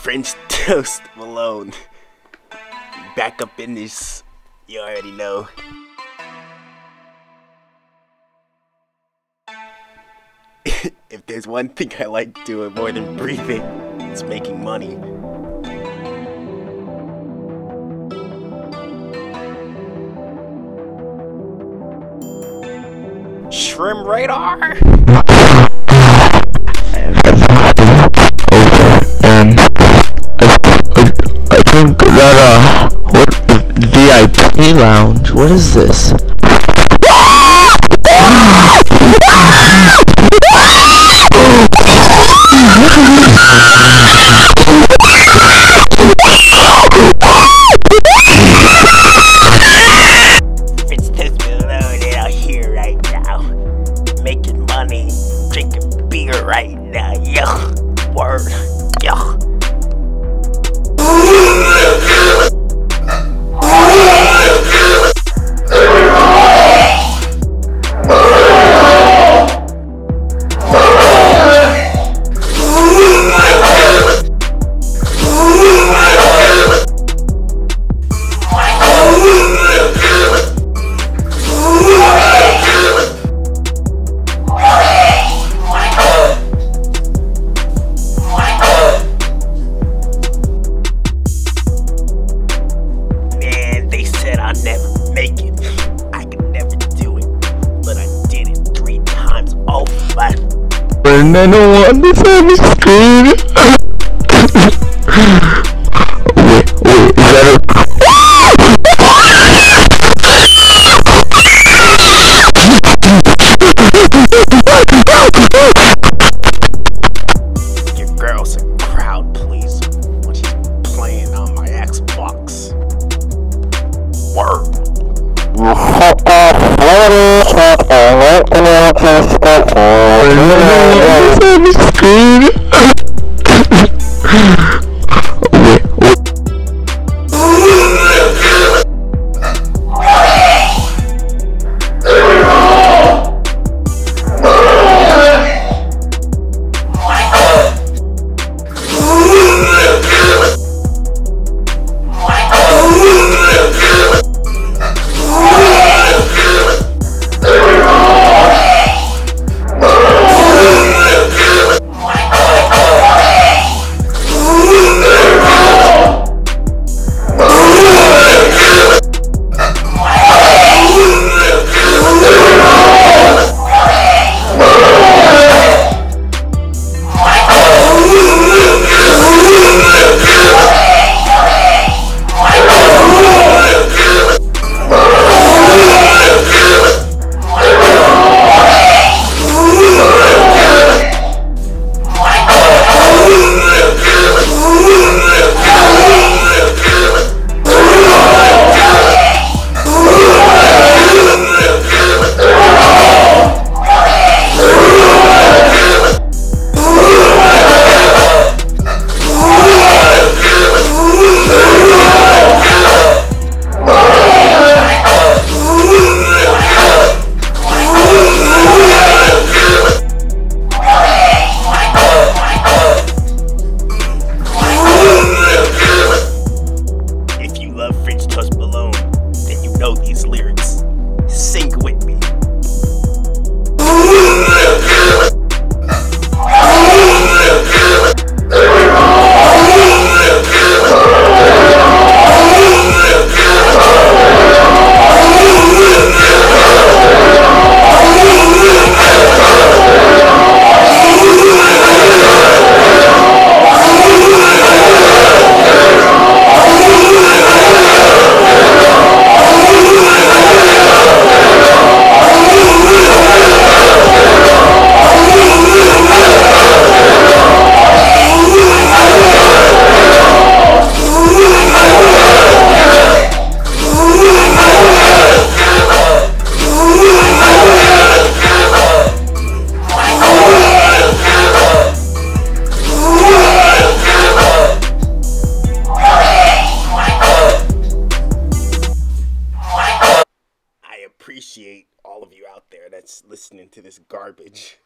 French Toast Malone. Back up in this, you already know. if there's one thing I like doing more than breathing, it's making money. Shrimp radar? Lounge what is this It's out here right now. Making money, drinking beer right now. Yo, word. Yo. And I don't want this on the screen wait wait is that a your girl's a appreciate all of you out there that's listening to this garbage.